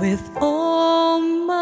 with all my